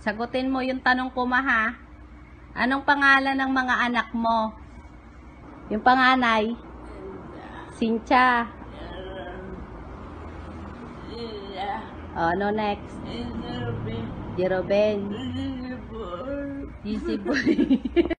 Sagutin mo yung tanong ko, ma, ha? Anong pangalan ng mga anak mo? Yung panganay? Sincha. Oh, ano next? Jeroben. Easy boy.